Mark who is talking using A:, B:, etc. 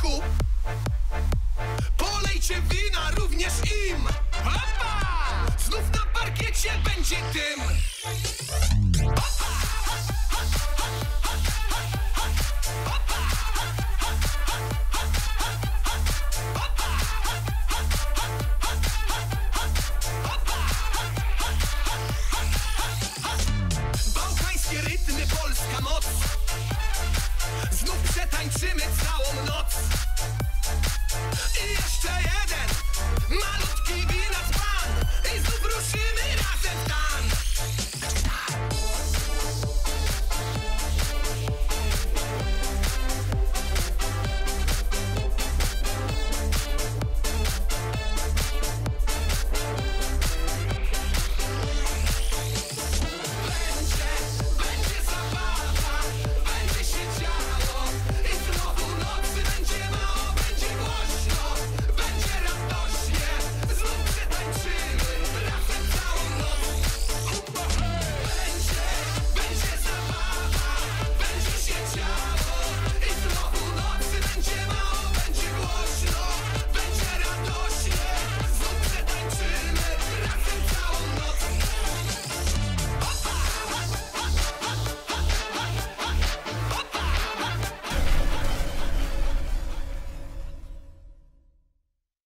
A: dachu Polejcie wina również im. Hopa! Znów na parkiecie będzie tym Bałkańskie rytmy, polska moc. Znów przetańczymy całą noc.